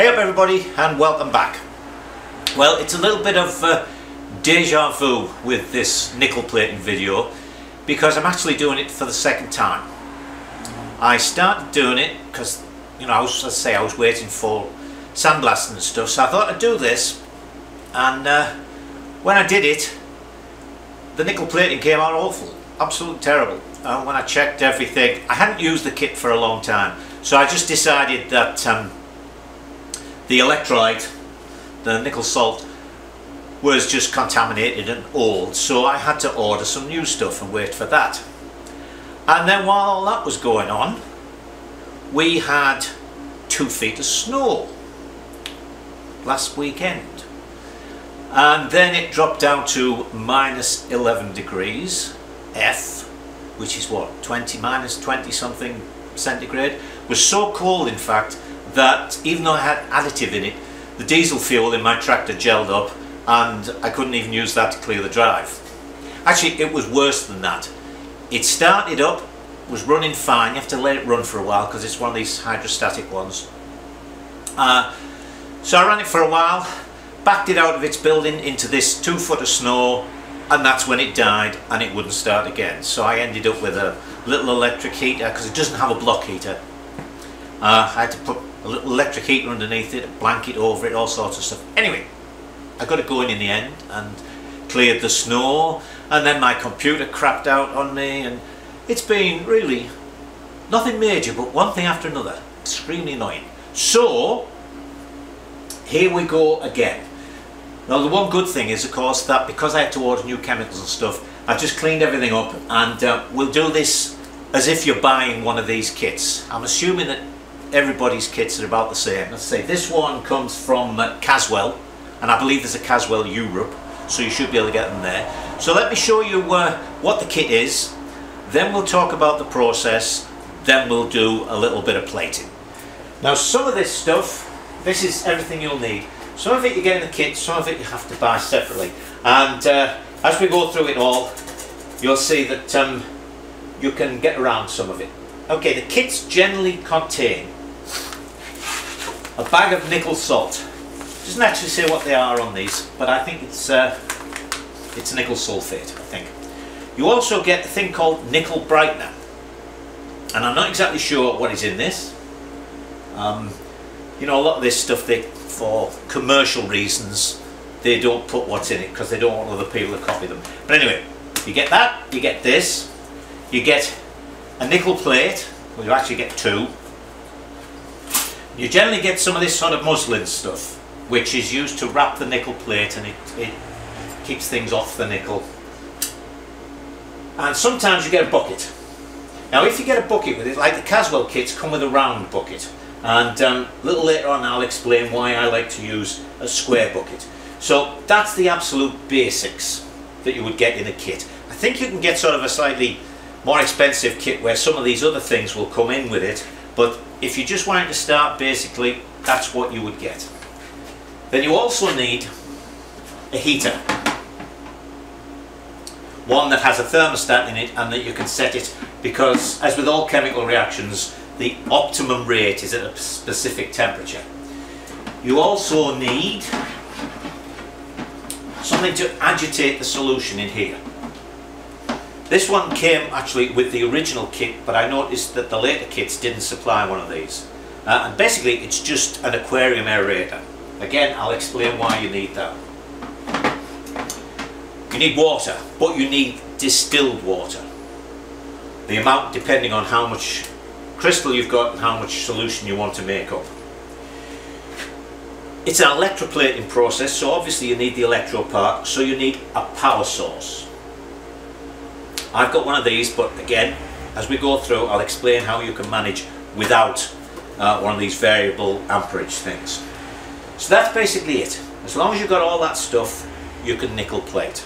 Hey up everybody and welcome back. Well it's a little bit of uh, deja vu with this nickel plating video because I'm actually doing it for the second time. I started doing it because you know I was let's say I was waiting for sandblasting and stuff so I thought I'd do this and uh, when I did it the nickel plating came out awful, absolutely terrible. And when I checked everything, I hadn't used the kit for a long time so I just decided that um, the electrolyte, the nickel salt, was just contaminated and old so I had to order some new stuff and wait for that. And then while all that was going on, we had two feet of snow last weekend. And then it dropped down to minus 11 degrees F, which is what, 20, minus 20 something centigrade. Was so cold in fact that even though I had additive in it, the diesel fuel in my tractor gelled up and I couldn't even use that to clear the drive. Actually, it was worse than that. It started up, was running fine, you have to let it run for a while because it's one of these hydrostatic ones. Uh, so I ran it for a while, backed it out of its building into this two foot of snow and that's when it died and it wouldn't start again. So I ended up with a little electric heater because it doesn't have a block heater. Uh, I had to put a little electric heater underneath it, a blanket over it, all sorts of stuff. Anyway, I got it going in the end and cleared the snow and then my computer crapped out on me and it's been really nothing major but one thing after another. Extremely annoying. So, here we go again. Now the one good thing is of course that because I had to order new chemicals and stuff, I've just cleaned everything up and uh, we'll do this as if you're buying one of these kits. I'm assuming that everybody's kits are about the same. Let's say this one comes from uh, Caswell and I believe there's a Caswell Europe so you should be able to get them there. So let me show you uh, what the kit is then we'll talk about the process then we'll do a little bit of plating. Now some of this stuff this is everything you'll need. Some of it you get in the kit, some of it you have to buy separately and uh, as we go through it all you'll see that um, you can get around some of it. Okay, the kits generally contain a bag of nickel salt. Doesn't actually say what they are on these, but I think it's uh, it's nickel sulfate, I think. You also get a thing called nickel brightener. And I'm not exactly sure what is in this. Um, you know, a lot of this stuff, they, for commercial reasons, they don't put what's in it because they don't want other people to copy them. But anyway, you get that, you get this, you get a nickel plate, well you actually get two, you generally get some of this sort of muslin stuff, which is used to wrap the nickel plate and it, it keeps things off the nickel. And sometimes you get a bucket. Now if you get a bucket with it, like the Caswell kits come with a round bucket. And um, a little later on I'll explain why I like to use a square bucket. So that's the absolute basics that you would get in a kit. I think you can get sort of a slightly more expensive kit where some of these other things will come in with it but if you just wanted to start basically that's what you would get. Then you also need a heater. One that has a thermostat in it and that you can set it because as with all chemical reactions the optimum rate is at a specific temperature. You also need something to agitate the solution in here this one came actually with the original kit, but I noticed that the later kits didn't supply one of these. Uh, and basically it's just an aquarium aerator. Again, I'll explain why you need that. You need water, but you need distilled water. The amount depending on how much crystal you've got and how much solution you want to make up. It's an electroplating process, so obviously you need the electro part, so you need a power source. I've got one of these, but again, as we go through, I'll explain how you can manage without uh, one of these variable amperage things. So that's basically it. As long as you've got all that stuff, you can nickel plate.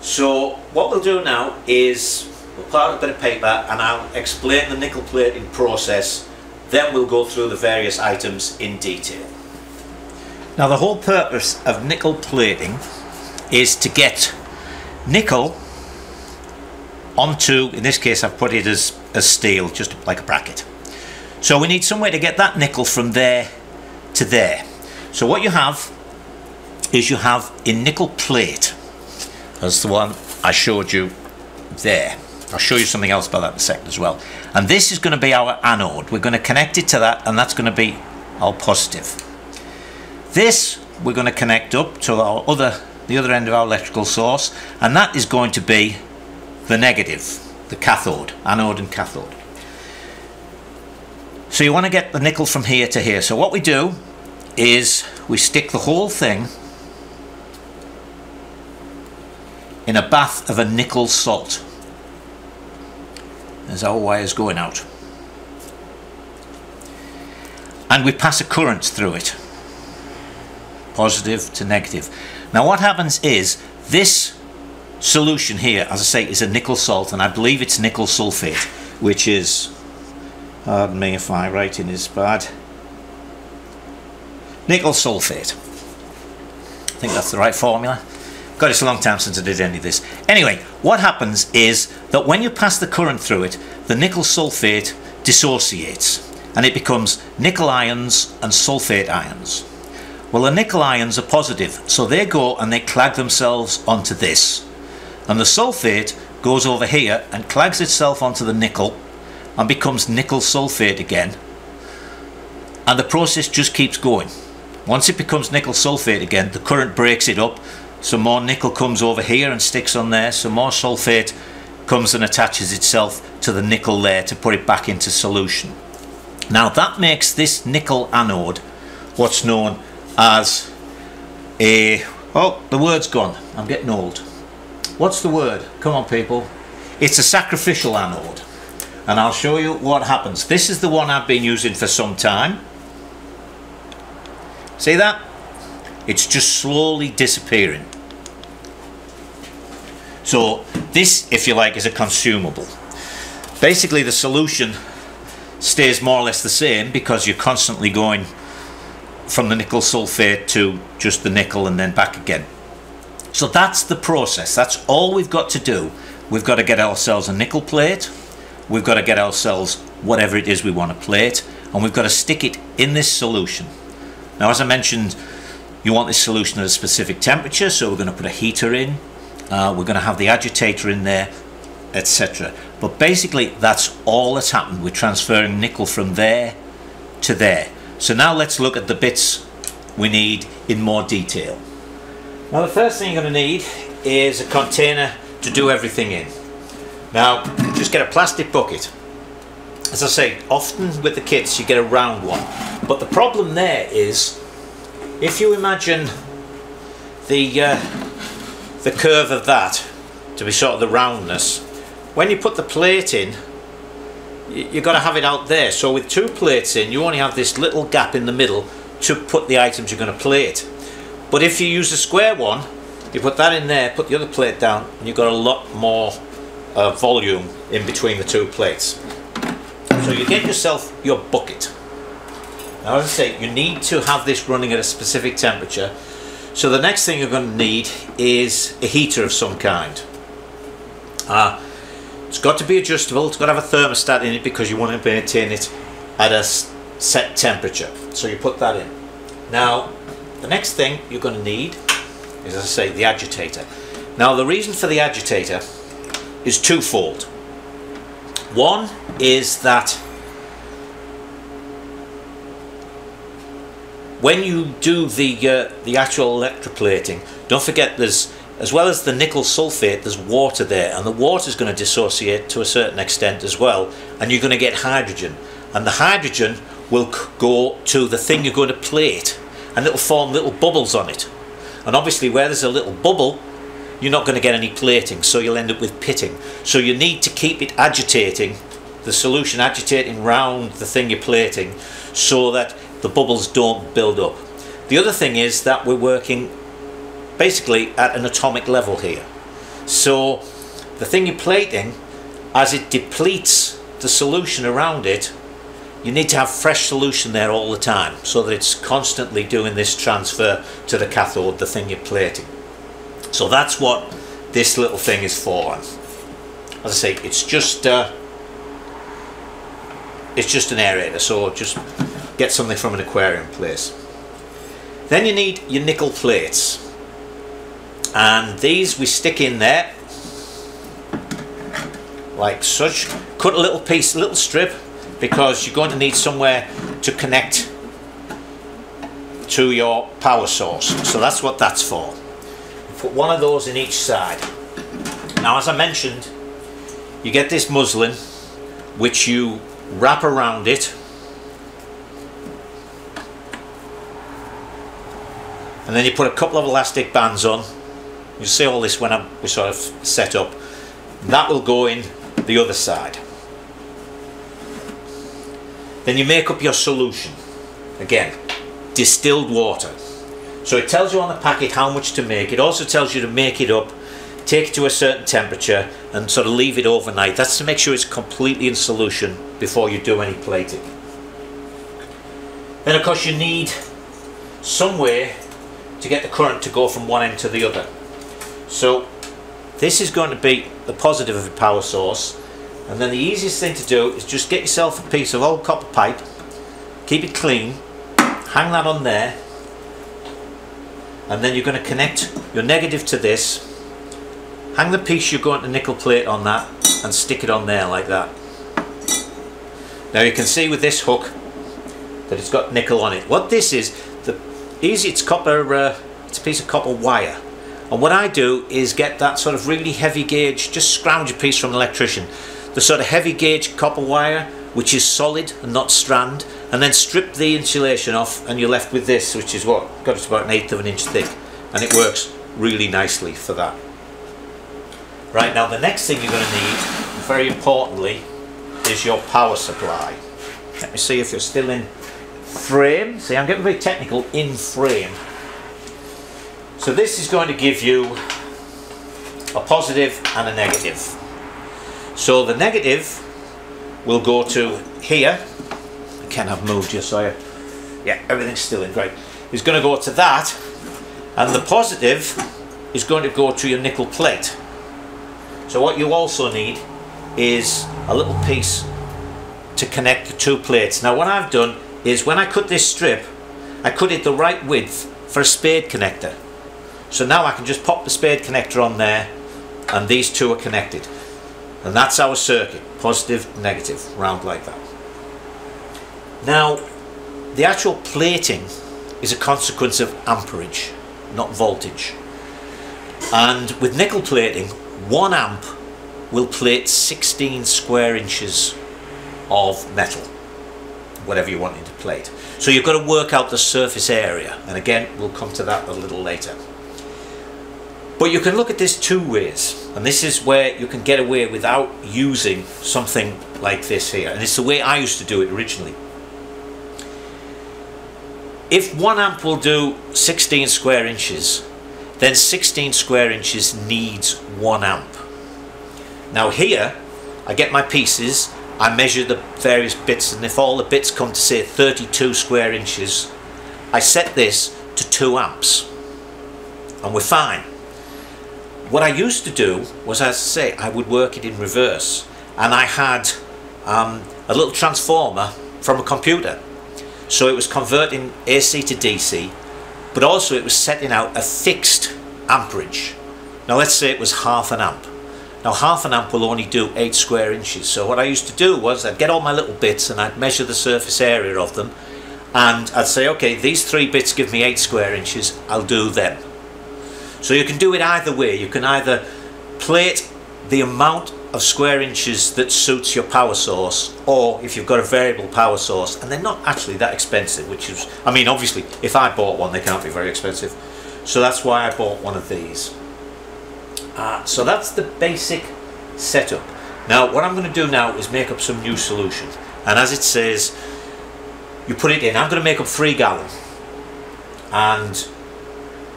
So what we'll do now is we'll pull out a bit of paper and I'll explain the nickel plating process then we'll go through the various items in detail. Now the whole purpose of nickel plating is to get nickel onto, in this case I've put it as, as steel, just like a bracket. So we need some way to get that nickel from there to there. So what you have is you have a nickel plate. That's the one I showed you there. I'll show you something else about that in a second as well. And this is going to be our anode. We're going to connect it to that and that's going to be our positive. This we're going to connect up to our other the other end of our electrical source and that is going to be the negative, the cathode, anode and cathode. So you want to get the nickel from here to here. So what we do is we stick the whole thing in a bath of a nickel salt. There's our wires going out. And we pass a current through it. Positive to negative. Now what happens is this solution here, as I say, is a nickel salt and I believe it's nickel sulfate, which is Pardon me if my writing is bad. Nickel sulfate. I think that's the right formula. God, it's a long time since I did any of this. Anyway, what happens is that when you pass the current through it, the nickel sulfate dissociates and it becomes nickel ions and sulfate ions. Well, the nickel ions are positive, so they go and they clag themselves onto this. And the sulfate goes over here and clags itself onto the nickel and becomes nickel sulfate again. And the process just keeps going. Once it becomes nickel sulfate again the current breaks it up. Some more nickel comes over here and sticks on there. Some more sulfate comes and attaches itself to the nickel there to put it back into solution. Now that makes this nickel anode what's known as a oh the word's gone. I'm getting old what's the word come on people it's a sacrificial anode and I'll show you what happens. This is the one I've been using for some time. See that? It's just slowly disappearing. So this, if you like, is a consumable. Basically the solution stays more or less the same because you're constantly going from the nickel sulfate to just the nickel and then back again. So that's the process. That's all we've got to do. We've got to get ourselves a nickel plate we've got to get ourselves whatever it is we want to plate and we've got to stick it in this solution. Now as I mentioned you want this solution at a specific temperature so we're going to put a heater in, uh, we're going to have the agitator in there etc. But basically that's all that's happened. We're transferring nickel from there to there. So now let's look at the bits we need in more detail. Now the first thing you're going to need is a container to do everything in. Now, just get a plastic bucket. As I say, often with the kits you get a round one. But the problem there is, if you imagine the, uh, the curve of that to be sort of the roundness, when you put the plate in, you've got to have it out there. So with two plates in, you only have this little gap in the middle to put the items you're going to plate. But if you use the square one, you put that in there, put the other plate down, and you've got a lot more uh, volume in between the two plates. So you get yourself your bucket. Now as I say, you need to have this running at a specific temperature. So the next thing you're going to need is a heater of some kind. Uh, it's got to be adjustable, it's got to have a thermostat in it because you want to maintain it at a set temperature. So you put that in. Now, the next thing you're going to need is, as I say, the agitator. Now the reason for the agitator is twofold. One is that when you do the uh, the actual electroplating, don't forget there's as well as the nickel sulfate, there's water there, and the water is going to dissociate to a certain extent as well, and you're going to get hydrogen, and the hydrogen will go to the thing you're going to plate, and it'll form little bubbles on it, and obviously where there's a little bubble, you're not going to get any plating so you'll end up with pitting. So you need to keep it agitating the solution agitating round the thing you're plating so that the bubbles don't build up. The other thing is that we're working basically at an atomic level here. So the thing you're plating as it depletes the solution around it you need to have fresh solution there all the time so that it's constantly doing this transfer to the cathode the thing you're plating so that's what this little thing is for. As I say, it's just uh, it's just an aerator, so just get something from an aquarium place. Then you need your nickel plates. And these we stick in there like such. Cut a little piece, a little strip, because you're going to need somewhere to connect to your power source. So that's what that's for. Put one of those in each side. Now as I mentioned, you get this muslin which you wrap around it and then you put a couple of elastic bands on you see all this when I'm, we sort of set up that will go in the other side then you make up your solution. Again distilled water. So it tells you on the packet how much to make. It also tells you to make it up take it to a certain temperature and sort of leave it overnight. That's to make sure it's completely in solution before you do any plating. Then of course you need some way to get the current to go from one end to the other. So this is going to be the positive of the power source and then the easiest thing to do is just get yourself a piece of old copper pipe keep it clean hang that on there and then you're going to connect your negative to this. Hang the piece you're going to nickel plate on that and stick it on there like that. Now you can see with this hook that it's got nickel on it. What this is the easy it's copper uh, it's a piece of copper wire. And what I do is get that sort of really heavy gauge, just scrounge a piece from an electrician, the sort of heavy gauge copper wire, which is solid and not strand, and then strip the insulation off and you're left with this, which is what, got it's about an eighth of an inch thick. And it works really nicely for that. Right, now the next thing you're going to need, very importantly, is your power supply. Let me see if you're still in frame. See, I'm getting very technical, in frame. So this is going to give you a positive and a negative. So the negative will go to here. Again, I've moved you, so I, yeah, everything's still in, great. Is going to go to that, and the positive is going to go to your nickel plate. So what you also need is a little piece to connect the two plates. Now what I've done is when I cut this strip, I cut it the right width for a spade connector. So now I can just pop the spade connector on there and these two are connected. And that's our circuit, positive, negative, round like that. Now, the actual plating is a consequence of amperage, not voltage. And with nickel plating, one amp will plate 16 square inches of metal, whatever you want it to plate. So you've got to work out the surface area, and again, we'll come to that a little later. But you can look at this two ways, and this is where you can get away without using something like this here. And it's the way I used to do it originally. If one amp will do 16 square inches, then 16 square inches needs one amp. Now here, I get my pieces, I measure the various bits, and if all the bits come to say 32 square inches, I set this to 2 amps. And we're fine. What I used to do was, as I say, I would work it in reverse. And I had um, a little transformer from a computer. So it was converting AC to DC, but also it was setting out a fixed amperage. Now let's say it was half an amp. Now half an amp will only do 8 square inches. So what I used to do was I'd get all my little bits and I'd measure the surface area of them and I'd say okay these three bits give me 8 square inches, I'll do them. So you can do it either way. You can either plate the amount of square inches that suits your power source or if you've got a variable power source and they're not actually that expensive which is I mean obviously if I bought one they can't be very expensive. So that's why I bought one of these. Uh, so that's the basic setup. Now what I'm going to do now is make up some new solution and as it says you put it in. I'm going to make up three gallon. And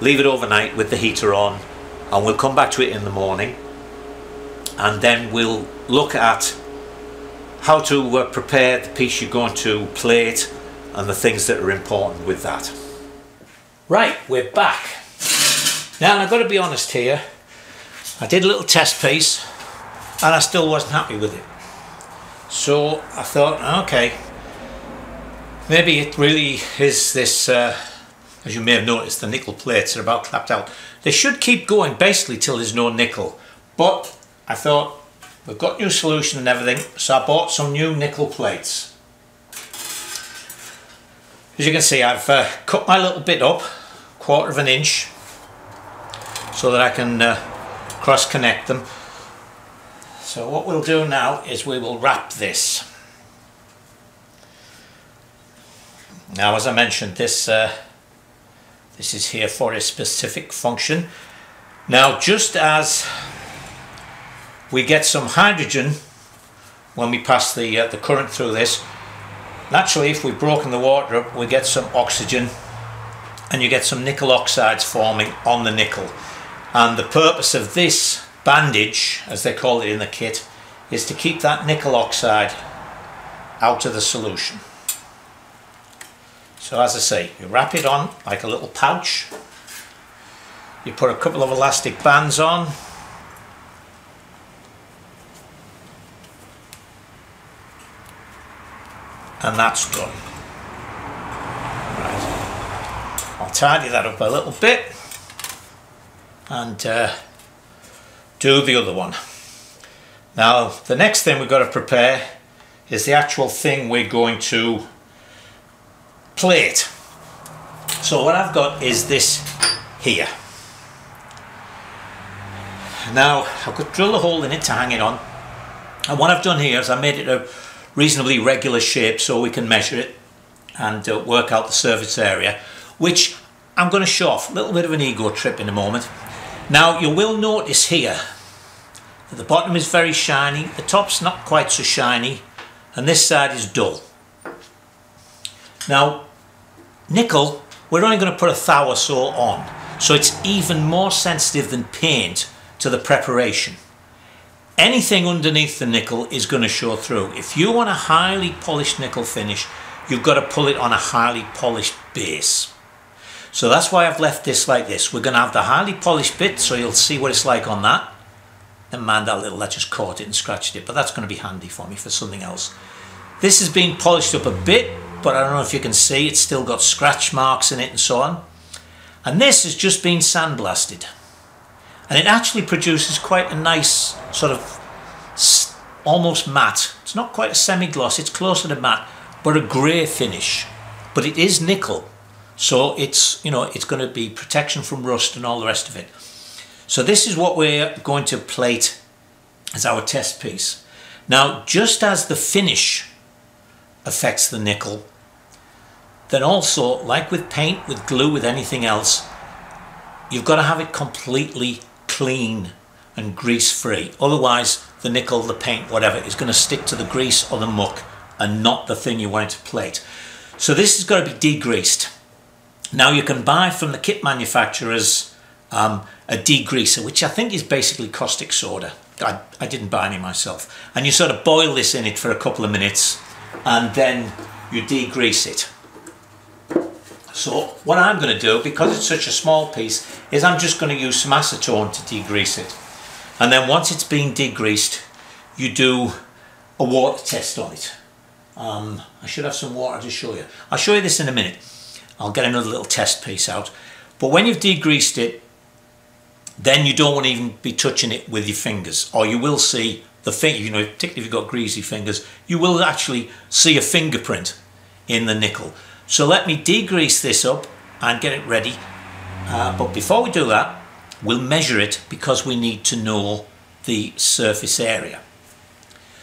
leave it overnight with the heater on and we'll come back to it in the morning and then we'll look at how to uh, prepare the piece you're going to plate and the things that are important with that. Right, we're back. Now I've got to be honest here, I did a little test piece and I still wasn't happy with it. So I thought, okay, maybe it really is this uh, as you may have noticed the nickel plates are about clapped out. They should keep going basically till there's no nickel. But I thought we've got new solution and everything so I bought some new nickel plates. As you can see I've uh, cut my little bit up quarter of an inch so that I can uh, cross connect them. So what we'll do now is we will wrap this. Now as I mentioned this uh, this is here for a specific function. Now just as we get some hydrogen when we pass the, uh, the current through this naturally if we've broken the water up we get some oxygen and you get some nickel oxides forming on the nickel. And the purpose of this bandage as they call it in the kit is to keep that nickel oxide out of the solution so as I say you wrap it on like a little pouch you put a couple of elastic bands on and that's done. Right. I'll tidy that up a little bit and uh, do the other one. Now the next thing we've got to prepare is the actual thing we're going to plate. So what I've got is this here. Now I've got drill a hole in it to hang it on and what I've done here is I made it a reasonably regular shape so we can measure it and uh, work out the surface area which I'm going to show off a little bit of an ego trip in a moment now you will notice here that the bottom is very shiny the top's not quite so shiny and this side is dull now nickel we're only going to put a thou so on so it's even more sensitive than paint to the preparation anything underneath the nickel is going to show through. If you want a highly polished nickel finish, you've got to pull it on a highly polished base. So that's why I've left this like this. We're going to have the highly polished bit, so you'll see what it's like on that. And man, that little, that just caught it and scratched it, but that's going to be handy for me for something else. This has been polished up a bit, but I don't know if you can see, it's still got scratch marks in it and so on. And this has just been sandblasted and it actually produces quite a nice sort of almost matte. It's not quite a semi-gloss, it's closer to matte, but a grey finish. But it is nickel, so it's you know it's going to be protection from rust and all the rest of it. So this is what we're going to plate as our test piece. Now, just as the finish affects the nickel, then also, like with paint, with glue, with anything else, you've got to have it completely clean and grease free. Otherwise, the nickel, the paint, whatever, is going to stick to the grease or the muck and not the thing you want it to plate. So this has got to be degreased. Now you can buy from the kit manufacturers um, a degreaser, which I think is basically caustic soda. I, I didn't buy any myself. And you sort of boil this in it for a couple of minutes and then you degrease it. So what I'm going to do, because it's such a small piece, is I'm just going to use some acetone to degrease it. And then once it's been degreased, you do a water test on it. Um, I should have some water to show you. I'll show you this in a minute. I'll get another little test piece out. But when you've degreased it, then you don't want to even be touching it with your fingers, or you will see the finger, you know, particularly if you've got greasy fingers, you will actually see a fingerprint in the nickel. So let me degrease this up and get it ready. Uh, but before we do that, we'll measure it because we need to know the surface area.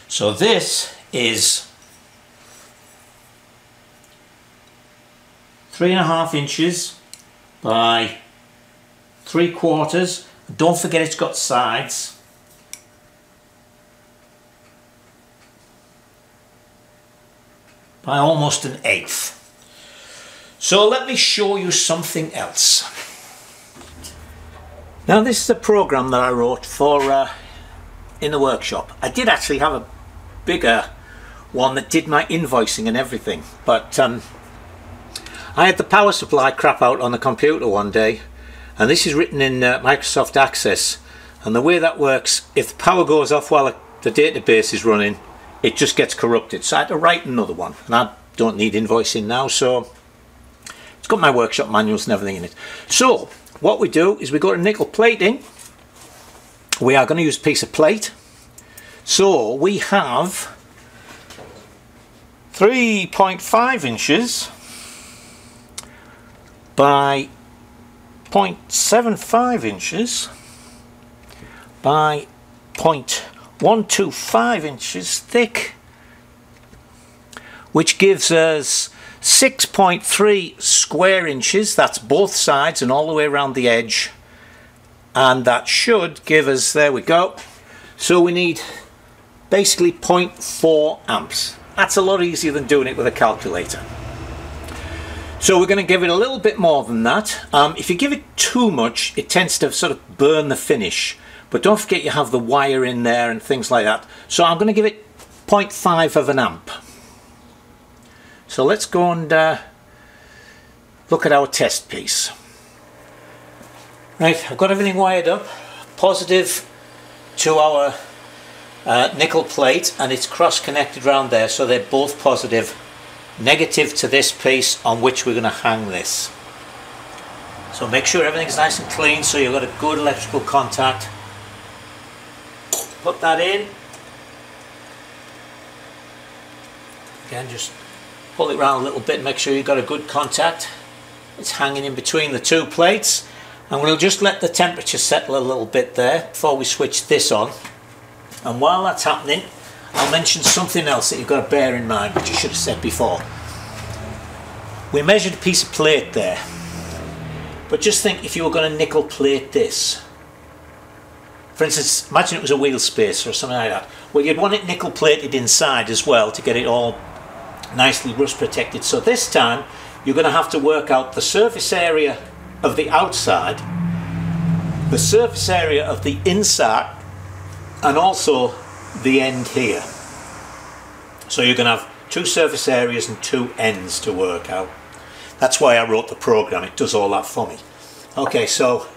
So this is three and a half inches by three quarters. Don't forget it's got sides. By almost an eighth. So let me show you something else. Now this is a program that I wrote for uh, in the workshop. I did actually have a bigger one that did my invoicing and everything but um, I had the power supply crap out on the computer one day and this is written in uh, Microsoft Access and the way that works if the power goes off while the database is running it just gets corrupted so I had to write another one and I don't need invoicing now so It's got my workshop manuals and everything in it. So what we do is we go to nickel plating. We are going to use a piece of plate. So we have 3.5 inches by 0.75 inches by 0.125 inches thick which gives us 6.3 square inches that's both sides and all the way around the edge. And that should give us there we go. So we need basically 0.4 amps. That's a lot easier than doing it with a calculator. So we're going to give it a little bit more than that. Um, if you give it too much it tends to sort of burn the finish. But don't forget you have the wire in there and things like that. So I'm going to give it 0.5 of an amp so let's go and uh, look at our test piece. Right, I've got everything wired up. Positive to our uh, nickel plate and it's cross connected around there so they're both positive. Negative to this piece on which we're going to hang this. So make sure everything's nice and clean so you've got a good electrical contact. Put that in. Again, just pull it around a little bit make sure you've got a good contact. It's hanging in between the two plates. And we'll just let the temperature settle a little bit there before we switch this on. And while that's happening I'll mention something else that you've got to bear in mind which I should have said before. We measured a piece of plate there. But just think if you were going to nickel plate this. For instance imagine it was a wheel spacer or something like that. Well you'd want it nickel plated inside as well to get it all nicely rust protected. So this time you're going to have to work out the surface area of the outside, the surface area of the inside and also the end here. So you're going to have two surface areas and two ends to work out. That's why I wrote the program, it does all that for me. Okay, so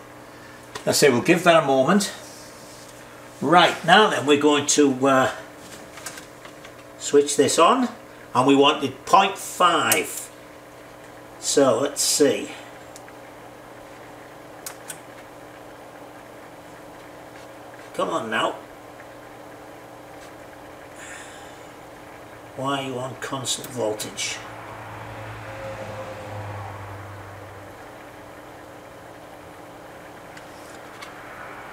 let's say we'll give that a moment. Right, now then we're going to uh, switch this on and we wanted 0.5 so let's see. Come on now. Why are you on constant voltage?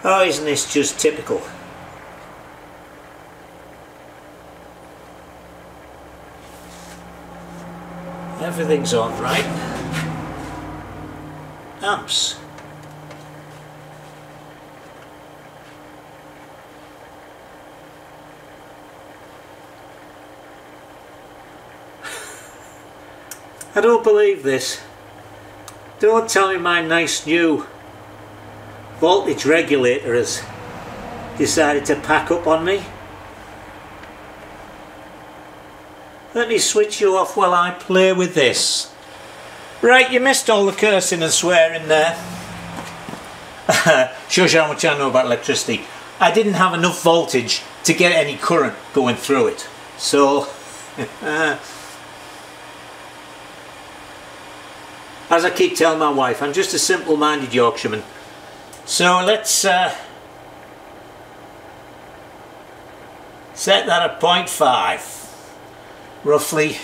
Oh isn't this just typical Everything's on, right? Amps. I don't believe this. Don't tell me my nice new voltage regulator has decided to pack up on me. Let me switch you off while I play with this. Right, you missed all the cursing and swearing there. Shows you how much I know about electricity. I didn't have enough voltage to get any current going through it. So, as I keep telling my wife, I'm just a simple-minded Yorkshireman. So let's uh, set that at 0.5 roughly.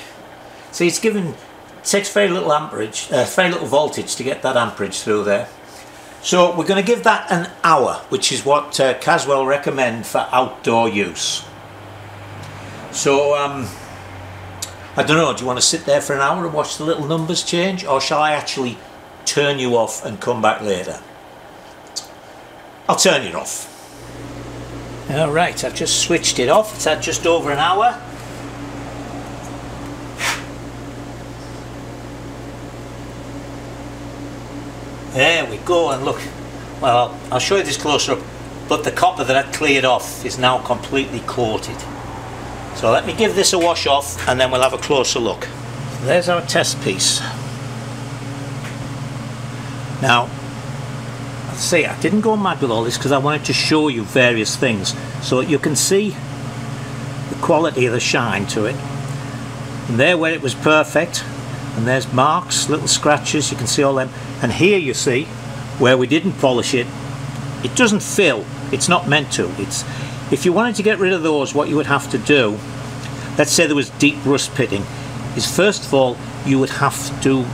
See, it's given takes very little amperage, uh, very little voltage to get that amperage through there. So we're going to give that an hour, which is what uh, Caswell recommend for outdoor use. So um, I don't know, do you want to sit there for an hour and watch the little numbers change or shall I actually turn you off and come back later? I'll turn it off. Alright, I've just switched it off. It's had just over an hour. There we go, and look, well, I'll show you this closer up, but the copper that I cleared off is now completely coated. So let me give this a wash off and then we'll have a closer look. There's our test piece. Now, let's see, I didn't go mad with all this because I wanted to show you various things so you can see the quality of the shine to it. And there where it was perfect, and there's marks little scratches you can see all them. And here you see where we didn't polish it it doesn't fill. It's not meant to. It's if you wanted to get rid of those what you would have to do let's say there was deep rust pitting is first of all you would have to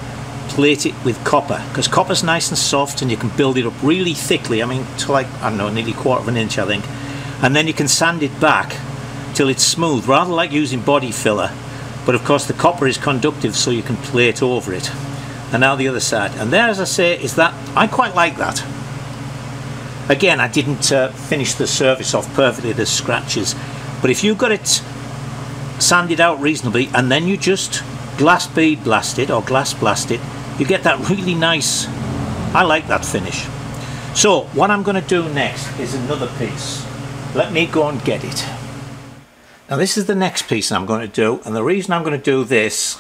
plate it with copper because copper's nice and soft and you can build it up really thickly. I mean to like I don't know nearly a quarter of an inch I think. And then you can sand it back till it's smooth rather like using body filler but of course the copper is conductive so you can plate over it. And now the other side. And there as I say is that I quite like that. Again I didn't uh, finish the surface off perfectly there's scratches. But if you've got it sanded out reasonably and then you just glass bead blasted or glass blasted you get that really nice I like that finish. So what I'm going to do next is another piece. Let me go and get it now this is the next piece I'm going to do and the reason I'm going to do this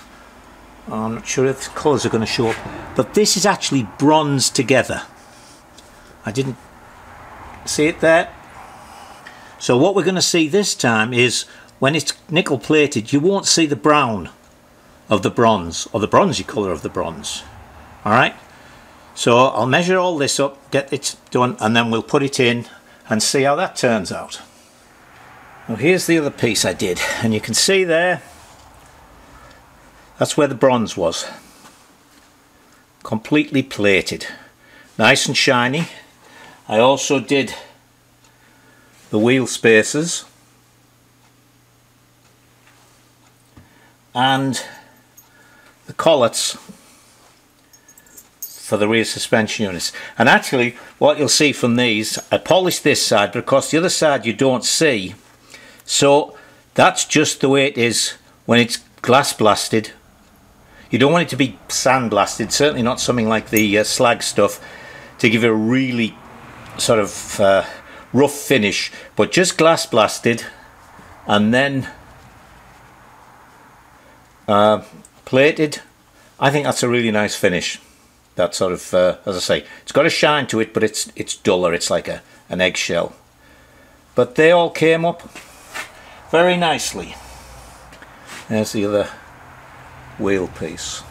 I'm not sure if the colours are going to show up but this is actually bronze together. I didn't see it there. So what we're going to see this time is when it's nickel plated you won't see the brown of the bronze or the bronzy colour of the bronze alright so I'll measure all this up get it done and then we'll put it in and see how that turns out now here's the other piece I did and you can see there that's where the bronze was. Completely plated. Nice and shiny. I also did the wheel spacers. And the collets for the rear suspension units. And actually what you'll see from these I polished this side but of course the other side you don't see so that's just the way it is when it's glass blasted. You don't want it to be sand blasted certainly not something like the uh, slag stuff to give it a really sort of uh, rough finish but just glass blasted and then uh, plated. I think that's a really nice finish that sort of uh, as I say it's got a shine to it but it's it's duller. It's like a an eggshell. But they all came up very nicely there's the other wheel piece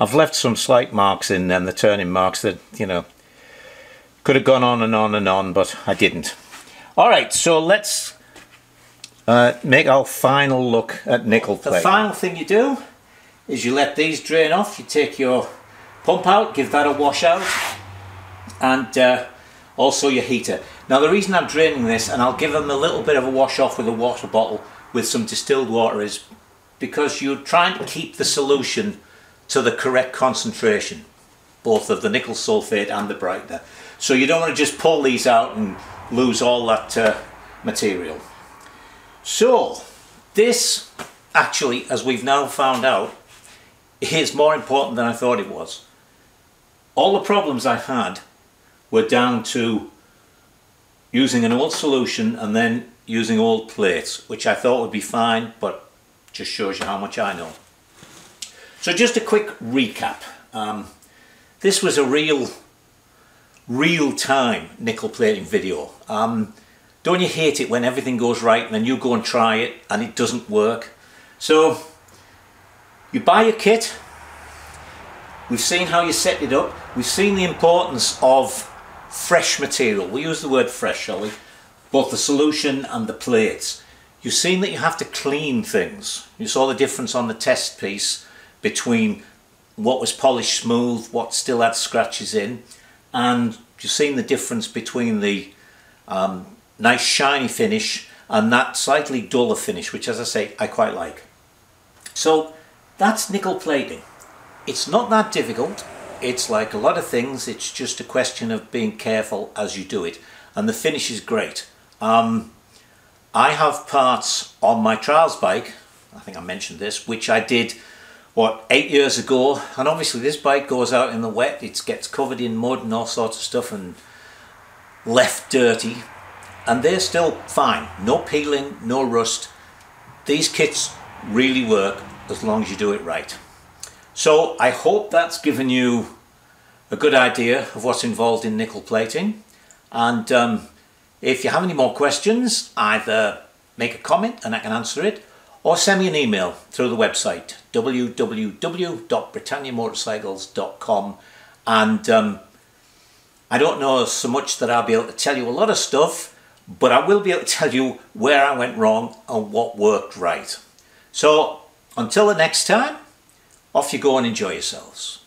I've left some slight marks in them the turning marks that you know could have gone on and on and on but I didn't alright so let's uh, make our final look at nickel plate. The final thing you do is you let these drain off, you take your pump out, give that a wash out and uh, also your heater. Now the reason I'm draining this and I'll give them a little bit of a wash off with a water bottle with some distilled water is because you're trying to keep the solution to the correct concentration both of the nickel sulfate and the brightener. So you don't want to just pull these out and lose all that uh, material. So, this actually, as we've now found out, is more important than I thought it was. All the problems I've had were down to using an old solution and then using old plates, which I thought would be fine, but just shows you how much I know. So just a quick recap. Um, this was a real, real time nickel plating video. Um, don't you hate it when everything goes right and then you go and try it and it doesn't work? So you buy a kit, we've seen how you set it up, we've seen the importance of fresh material. We use the word fresh, shall we? Both the solution and the plates. You've seen that you have to clean things. You saw the difference on the test piece between what was polished smooth, what still had scratches in, and you've seen the difference between the um, nice shiny finish and that slightly duller finish which as I say I quite like. So that's nickel plating. It's not that difficult. It's like a lot of things it's just a question of being careful as you do it and the finish is great. Um, I have parts on my trials bike, I think I mentioned this, which I did what eight years ago and obviously this bike goes out in the wet it gets covered in mud and all sorts of stuff and left dirty and they're still fine. No peeling, no rust. These kits really work as long as you do it right. So I hope that's given you a good idea of what's involved in nickel plating. And um, if you have any more questions, either make a comment and I can answer it, or send me an email through the website www.britanniamotorcycles.com and um, I don't know so much that I'll be able to tell you a lot of stuff but I will be able to tell you where I went wrong and what worked right. So until the next time, off you go and enjoy yourselves.